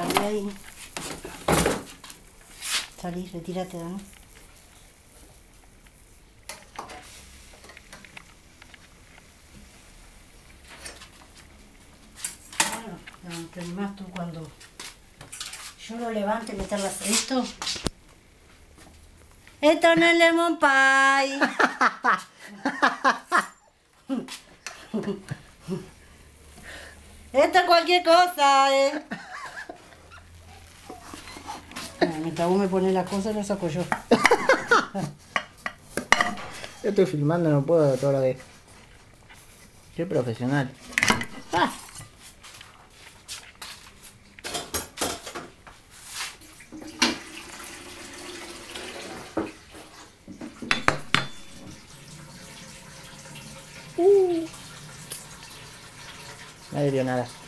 Salí ahí. Salí, retírate, ¿no? Te tú cuando yo lo levante y meterlas esto. Esto no es lemon pie. Esto es cualquier cosa, eh. Mientras vos me pones las cosas, las saco yo. Yo estoy filmando, no puedo toda la vez. Soy profesional. Ah. Uh. Nadie vio nada.